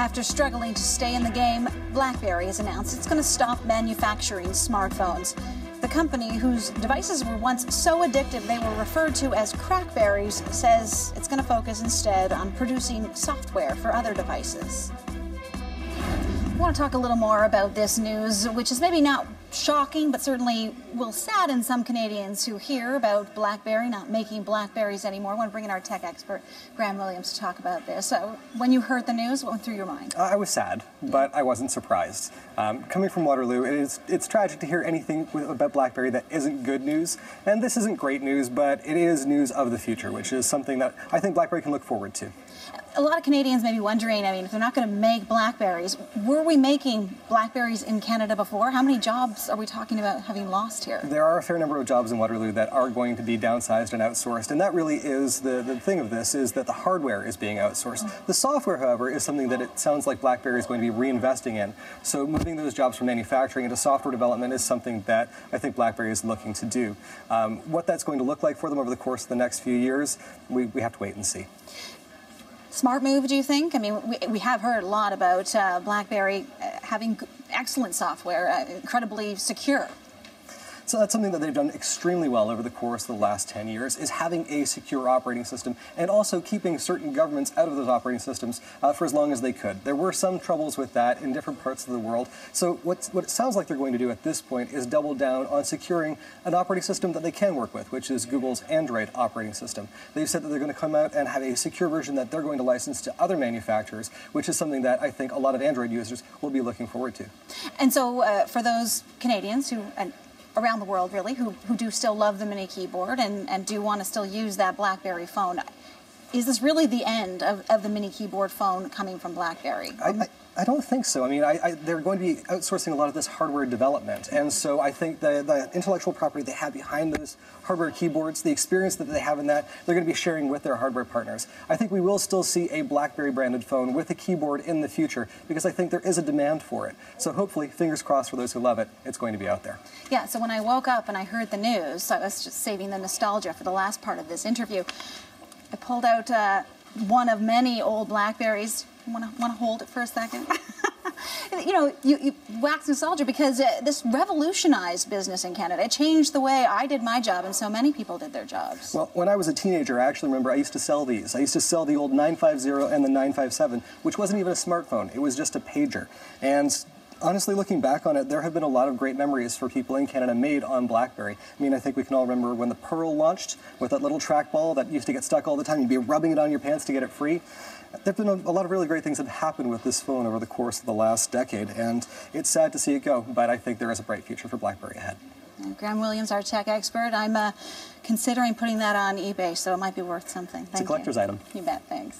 After struggling to stay in the game, BlackBerry has announced it's going to stop manufacturing smartphones. The company, whose devices were once so addictive they were referred to as crackberries, says it's going to focus instead on producing software for other devices. Want to talk a little more about this news, which is maybe not shocking, but certainly will sadden some Canadians who hear about BlackBerry not making Blackberries anymore. I want to bring in our tech expert, Graye Williams, to talk about this. So, when you heard the news, what went through your mind? Uh, I was sad, but I wasn't surprised. Um, coming from Waterloo, it is, it's tragic to hear anything about BlackBerry that isn't good news. And this isn't great news, but it is news of the future, which is something that I think BlackBerry can look forward to a lot of Canadians may be wondering, I mean, if they're not going to make blackberries, were we making blackberries in Canada before? How many jobs are we talking about having lost here? There are a fair number of jobs in Waterloo that are going to be downsized and outsourced, and that really is the, the thing of this, is that the hardware is being outsourced. The software, however, is something that it sounds like BlackBerry is going to be reinvesting in. So moving those jobs from manufacturing into software development is something that I think BlackBerry is looking to do. Um, what that's going to look like for them over the course of the next few years, we, we have to wait and see. Smart move, do you think? I mean, we, we have heard a lot about uh, BlackBerry uh, having excellent software, uh, incredibly secure. So that's something that they've done extremely well over the course of the last 10 years is having a secure operating system and also keeping certain governments out of those operating systems uh, for as long as they could. There were some troubles with that in different parts of the world. So what it sounds like they're going to do at this point is double down on securing an operating system that they can work with, which is Google's Android operating system. They've said that they're going to come out and have a secure version that they're going to license to other manufacturers, which is something that I think a lot of Android users will be looking forward to. And so uh, for those Canadians who, and around the world really who, who do still love the mini keyboard and, and do want to still use that BlackBerry phone. Is this really the end of, of the mini keyboard phone coming from BlackBerry? I, I, I don't think so. I mean, I, I, they're going to be outsourcing a lot of this hardware development. And so I think the, the intellectual property they have behind those hardware keyboards, the experience that they have in that, they're going to be sharing with their hardware partners. I think we will still see a BlackBerry branded phone with a keyboard in the future because I think there is a demand for it. So hopefully, fingers crossed for those who love it, it's going to be out there. Yeah, so when I woke up and I heard the news, I was just saving the nostalgia for the last part of this interview. I pulled out uh, one of many old Blackberries. Want to want to hold it for a second? you know, you, you wax nostalgia because uh, this revolutionized business in Canada. It changed the way I did my job and so many people did their jobs. Well, when I was a teenager, I actually remember I used to sell these. I used to sell the old 950 and the 957, which wasn't even a smartphone. It was just a pager. And honestly, looking back on it, there have been a lot of great memories for people in Canada made on BlackBerry. I mean, I think we can all remember when the Pearl launched with that little trackball that used to get stuck all the time. You'd be rubbing it on your pants to get it free. There have been a, lot of really great things that happened with this phone over the course of the last decade, and it's sad to see it go, but I think there is a bright future for BlackBerry ahead. Graye Williams, our tech expert. I'm uh, considering putting that on eBay, so it might be worth something. Thank it's a collector's you. item. You bet. Thanks.